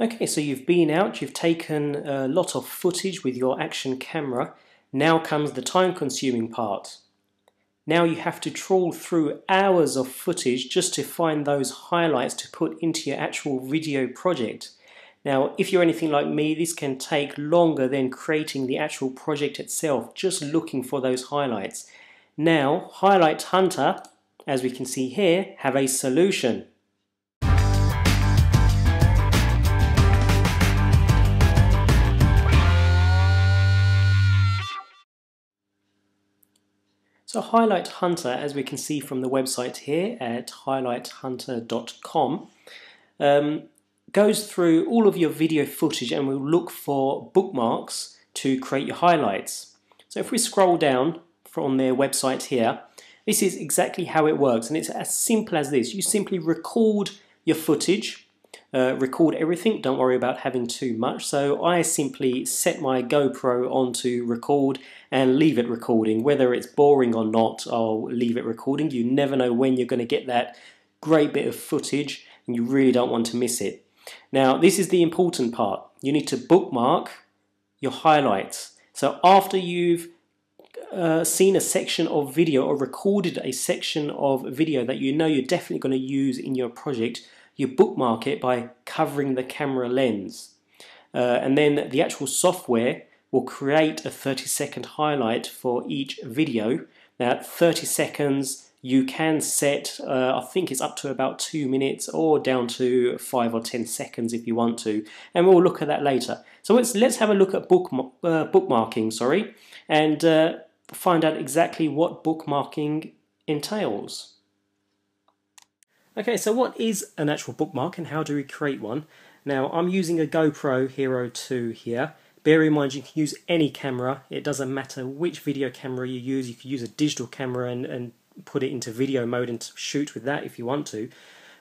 Okay, so you've been out, you've taken a lot of footage with your action camera. Now comes the time consuming part. Now you have to trawl through hours of footage just to find those highlights to put into your actual video project. Now, if you're anything like me, this can take longer than creating the actual project itself, just looking for those highlights. Now, Highlight Hunter, as we can see here, have a solution. So Highlight Hunter, as we can see from the website here at highlighthunter.com, um, goes through all of your video footage and will look for bookmarks to create your highlights. So if we scroll down from their website here, this is exactly how it works and it's as simple as this. You simply record your footage uh, record everything, don't worry about having too much. So I simply set my GoPro on to record and leave it recording. Whether it's boring or not, I'll leave it recording. You never know when you're going to get that great bit of footage and you really don't want to miss it. Now this is the important part. You need to bookmark your highlights. So after you've uh, seen a section of video or recorded a section of video that you know you're definitely going to use in your project, you bookmark it by covering the camera lens. Uh, and then the actual software will create a 30 second highlight for each video. Now 30 seconds you can set, uh, I think it's up to about two minutes or down to five or 10 seconds if you want to. And we'll look at that later. So let's, let's have a look at book, uh, bookmarking, sorry, and uh, find out exactly what bookmarking entails. Okay, so what is an actual bookmark and how do we create one? Now, I'm using a GoPro Hero 2 here. Bear in mind you can use any camera. It doesn't matter which video camera you use. You can use a digital camera and, and put it into video mode and shoot with that if you want to.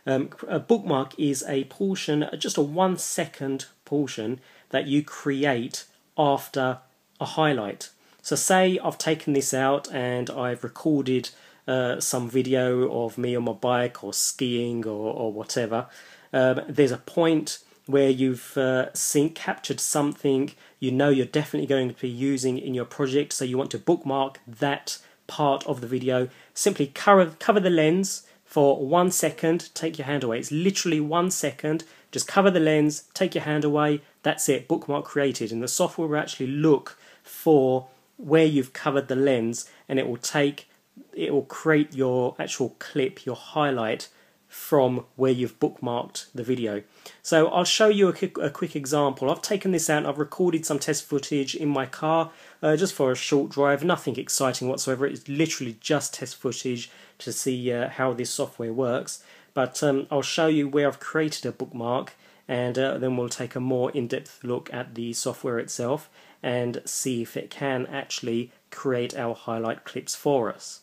Um, a bookmark is a portion, just a one second portion that you create after a highlight. So say I've taken this out and I've recorded uh, some video of me on my bike or skiing or, or whatever, um, there's a point where you've uh, seen, captured something you know you're definitely going to be using in your project, so you want to bookmark that part of the video. Simply cover, cover the lens for one second, take your hand away. It's literally one second. Just cover the lens, take your hand away, that's it, bookmark created. And the software will actually look for where you've covered the lens and it will take it will create your actual clip, your highlight from where you've bookmarked the video. So I'll show you a quick, a quick example. I've taken this out, I've recorded some test footage in my car uh, just for a short drive, nothing exciting whatsoever. It's literally just test footage to see uh, how this software works. But um, I'll show you where I've created a bookmark and uh, then we'll take a more in-depth look at the software itself and see if it can actually create our highlight clips for us.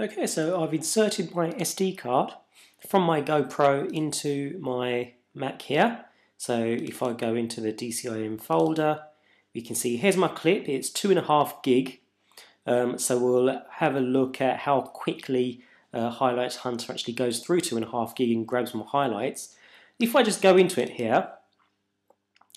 Okay, so I've inserted my SD card from my GoPro into my Mac here. So if I go into the DCIM folder, you can see here's my clip. It's two and a half gig. Um, so we'll have a look at how quickly uh, Highlights Hunter actually goes through two and a half gig and grabs my highlights. If I just go into it here,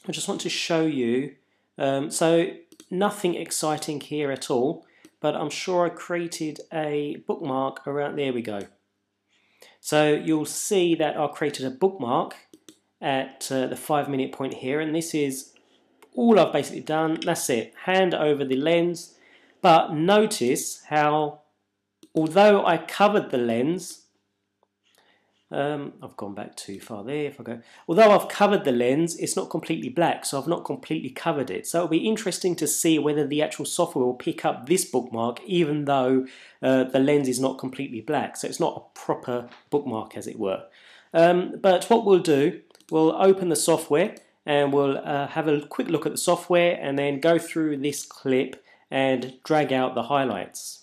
I just want to show you. Um, so nothing exciting here at all but I'm sure I created a bookmark around, there we go. So you'll see that I created a bookmark at uh, the five minute point here and this is all I've basically done, that's it, hand over the lens, but notice how although I covered the lens, um, I've gone back too far there. If I go, although I've covered the lens, it's not completely black, so I've not completely covered it. So it'll be interesting to see whether the actual software will pick up this bookmark, even though uh, the lens is not completely black. So it's not a proper bookmark, as it were. Um, but what we'll do, we'll open the software and we'll uh, have a quick look at the software and then go through this clip and drag out the highlights.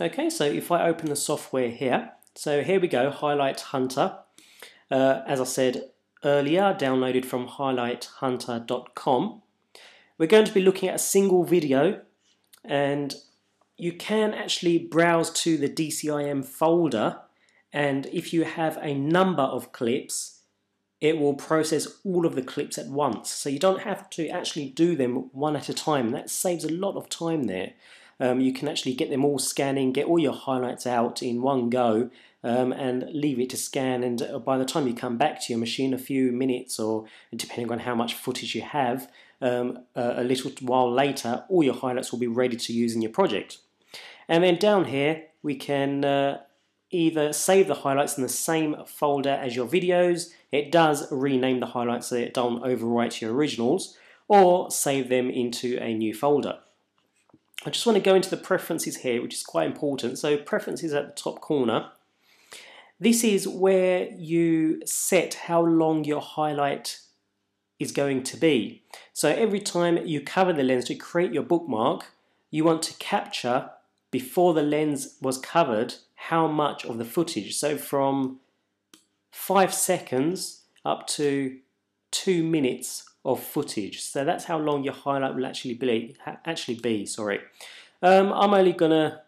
Okay, so if I open the software here, so here we go, Highlight Hunter. Uh, as I said earlier, downloaded from highlighthunter.com. We're going to be looking at a single video and you can actually browse to the DCIM folder and if you have a number of clips, it will process all of the clips at once. So you don't have to actually do them one at a time. That saves a lot of time there. Um, you can actually get them all scanning, get all your highlights out in one go, um, and leave it to scan. And uh, by the time you come back to your machine, a few minutes or depending on how much footage you have, um, a little while later, all your highlights will be ready to use in your project. And then down here, we can uh, either save the highlights in the same folder as your videos, it does rename the highlights so it don't overwrite your originals, or save them into a new folder. I just want to go into the preferences here, which is quite important. So preferences at the top corner. This is where you set how long your highlight is going to be. So every time you cover the lens to create your bookmark, you want to capture before the lens was covered how much of the footage. So from five seconds up to two minutes of footage. So that's how long your highlight will actually be. Actually be sorry. Um, I'm only gonna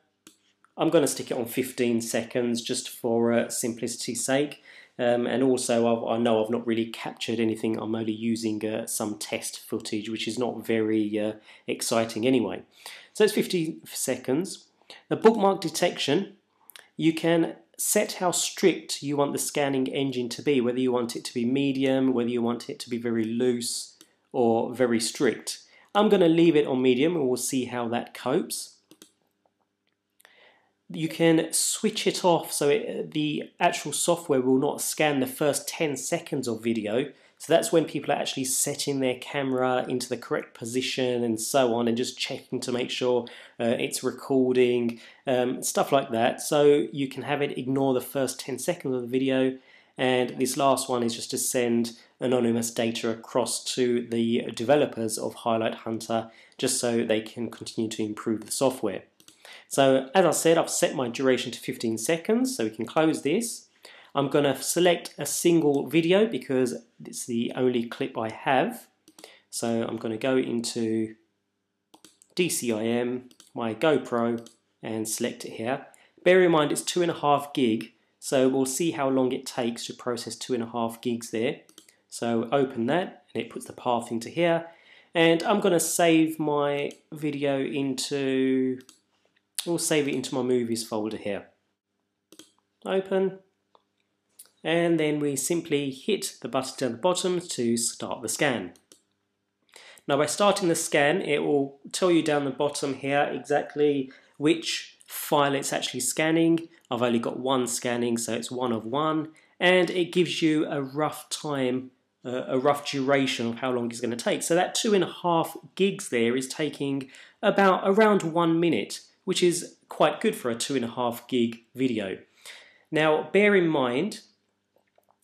I'm gonna stick it on 15 seconds just for uh, simplicity's sake. Um, and also, I, I, know I've not really captured anything. I'm only using uh, some test footage, which is not very uh, exciting anyway. So it's 50 seconds. The bookmark detection, you can set how strict you want the scanning engine to be, whether you want it to be medium, whether you want it to be very loose or very strict. I'm going to leave it on medium and we'll see how that copes. You can switch it off so it, the actual software will not scan the first 10 seconds of video so that's when people are actually setting their camera into the correct position and so on and just checking to make sure uh, it's recording, um, stuff like that. So you can have it ignore the first 10 seconds of the video and this last one is just to send anonymous data across to the developers of Highlight Hunter just so they can continue to improve the software. So as I said, I've set my duration to 15 seconds, so we can close this. I'm going to select a single video because it's the only clip I have. So I'm going to go into DCIM, my GoPro, and select it here. Bear in mind it's two and a half gig, so we'll see how long it takes to process two and a half gigs there. So open that, and it puts the path into here. And I'm going to save my video into, we'll save it into my movies folder here. Open, and then we simply hit the button down the bottom to start the scan. Now by starting the scan it will tell you down the bottom here exactly which file it's actually scanning. I've only got one scanning so it's one of one and it gives you a rough time uh, a rough duration of how long it's going to take. So that two and a half gigs there is taking about around one minute which is quite good for a two and a half gig video. Now bear in mind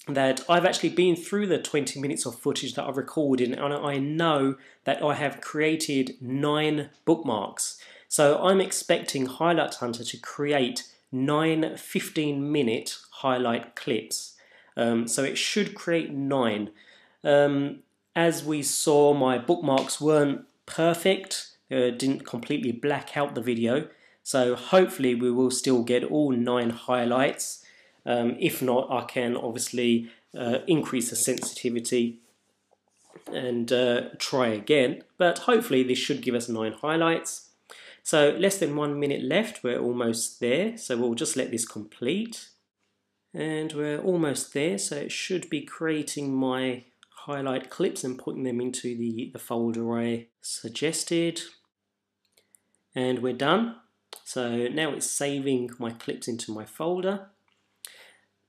that I've actually been through the 20 minutes of footage that I've recorded and I know that I have created nine bookmarks. So I'm expecting Highlight Hunter to create nine 15 minute highlight clips. Um, so it should create nine. Um, as we saw, my bookmarks weren't perfect, uh, didn't completely black out the video. So hopefully we will still get all nine highlights. Um, if not, I can obviously uh, increase the sensitivity and uh, try again. But hopefully this should give us nine highlights. So less than one minute left, we're almost there. So we'll just let this complete. And we're almost there, so it should be creating my highlight clips and putting them into the, the folder I suggested. And we're done. So now it's saving my clips into my folder.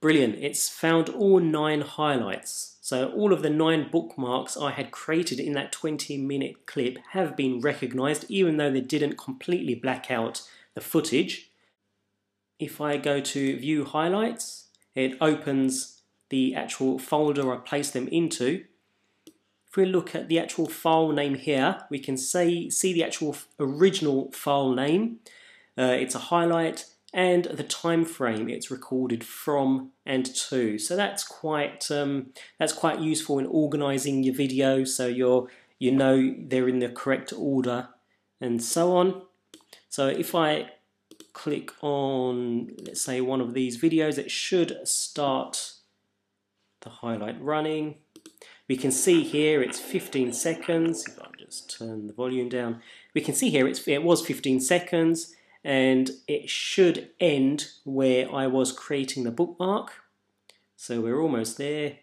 Brilliant, it's found all nine highlights. So all of the nine bookmarks I had created in that 20 minute clip have been recognized even though they didn't completely black out the footage. If I go to view highlights, it opens the actual folder I placed them into. If we look at the actual file name here, we can say, see the actual original file name. Uh, it's a highlight and the time frame it's recorded from and to. So that's quite um, that's quite useful in organising your video, so you're you know they're in the correct order and so on. So if I click on, let's say, one of these videos, it should start the highlight running. We can see here it's 15 seconds. If I just turn the volume down, we can see here it's, it was 15 seconds and it should end where I was creating the bookmark. So we're almost there.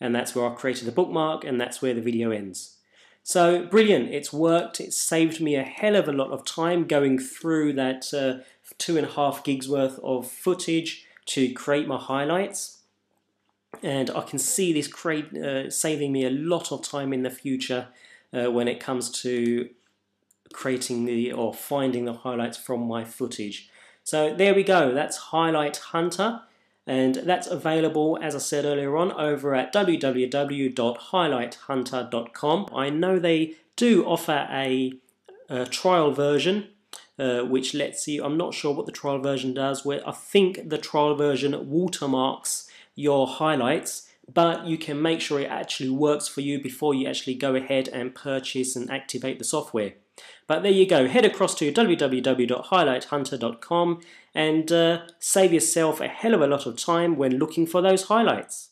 And that's where I created the bookmark and that's where the video ends. So brilliant, it's worked. It's saved me a hell of a lot of time going through that uh, two and a half gigs worth of footage to create my highlights. And I can see this create, uh, saving me a lot of time in the future uh, when it comes to creating the or finding the highlights from my footage. So there we go, that's Highlight Hunter and that's available as I said earlier on over at www.highlighthunter.com. I know they do offer a, a trial version uh, which lets you, I'm not sure what the trial version does, where I think the trial version watermarks your highlights but you can make sure it actually works for you before you actually go ahead and purchase and activate the software. But there you go, head across to www.highlighthunter.com and uh, save yourself a hell of a lot of time when looking for those highlights.